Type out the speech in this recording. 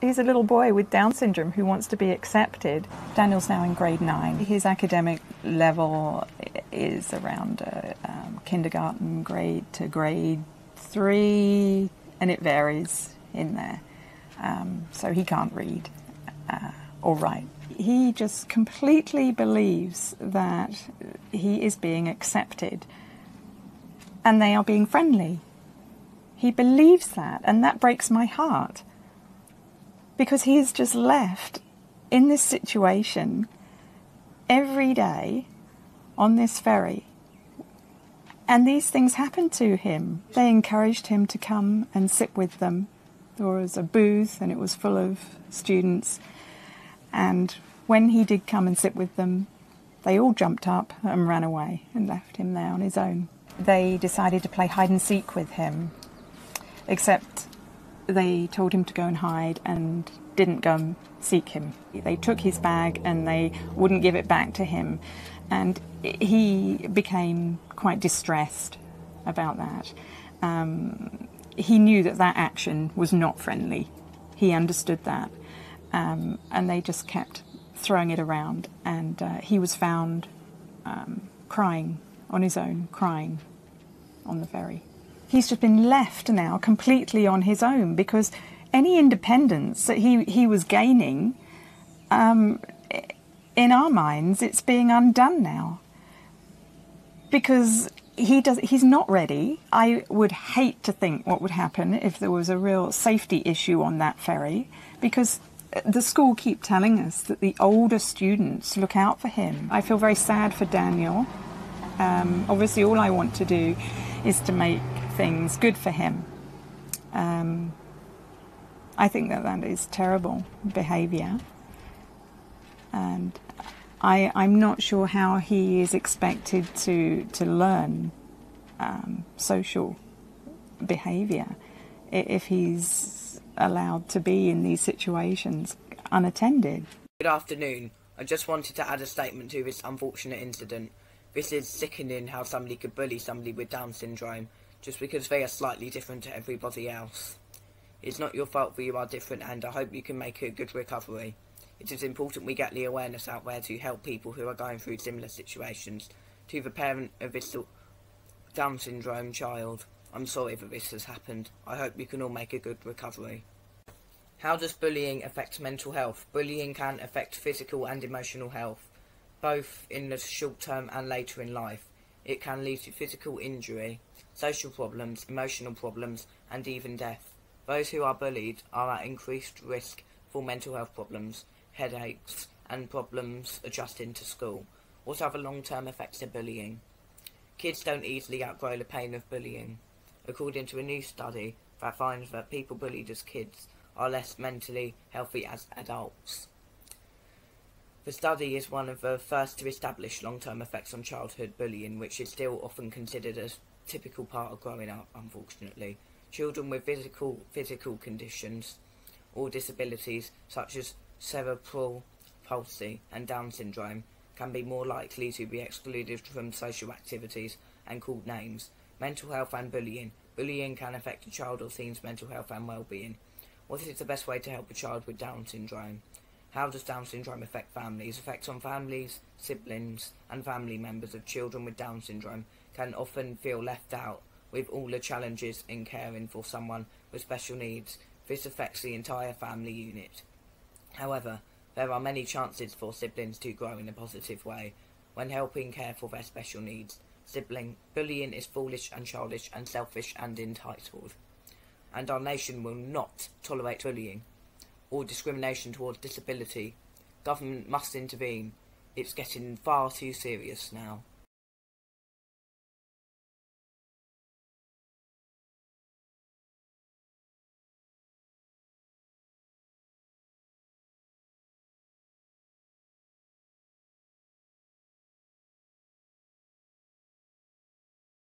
he's a little boy with Down syndrome who wants to be accepted. Daniel's now in grade nine. His academic level is around uh, um, kindergarten grade to grade three, and it varies in there. Um, so he can't read uh, or write. He just completely believes that he is being accepted and they are being friendly. He believes that, and that breaks my heart because he is just left in this situation every day on this ferry. And these things happened to him. They encouraged him to come and sit with them. There was a booth and it was full of students. And when he did come and sit with them, they all jumped up and ran away and left him there on his own. They decided to play hide and seek with him, except they told him to go and hide and didn't go and seek him. They took his bag and they wouldn't give it back to him. And he became quite distressed about that. Um, he knew that that action was not friendly. He understood that. Um, and they just kept throwing it around. And uh, he was found um, crying on his own, crying on the ferry. He's just been left now completely on his own because any independence that he, he was gaining, um, in our minds, it's being undone now. Because he does, he's not ready. I would hate to think what would happen if there was a real safety issue on that ferry, because the school keep telling us that the older students look out for him. I feel very sad for Daniel. Um, obviously, all I want to do is to make things good for him. Um, I think that that is terrible behaviour. And I, I'm not sure how he is expected to, to learn um, social behaviour if he's allowed to be in these situations unattended. Good afternoon. I just wanted to add a statement to this unfortunate incident. This is sickening how somebody could bully somebody with Down syndrome just because they are slightly different to everybody else. It's not your fault that you are different, and I hope you can make a good recovery. It is important we get the awareness out there to help people who are going through similar situations. To the parent of this Down syndrome child, I'm sorry that this has happened. I hope you can all make a good recovery. How does bullying affect mental health? Bullying can affect physical and emotional health, both in the short term and later in life. It can lead to physical injury, social problems, emotional problems, and even death. Those who are bullied are at increased risk for mental health problems, headaches, and problems adjusting to school. What are the long-term effects of bullying? Kids don't easily outgrow the pain of bullying. According to a new study that finds that people bullied as kids are less mentally healthy as adults. The study is one of the first to establish long-term effects on childhood bullying, which is still often considered a typical part of growing up, unfortunately. Children with physical, physical conditions or disabilities such as cerebral palsy and Down syndrome can be more likely to be excluded from social activities and called names. Mental health and bullying. Bullying can affect a child or teen's mental health and well-being. What is the best way to help a child with Down syndrome? How does Down syndrome affect families? Effects on families, siblings, and family members of children with Down syndrome can often feel left out with all the challenges in caring for someone with special needs, this affects the entire family unit. However, there are many chances for siblings to grow in a positive way when helping care for their special needs. Sibling bullying is foolish and childish and selfish and entitled. And our nation will not tolerate bullying or discrimination towards disability. Government must intervene. It's getting far too serious now.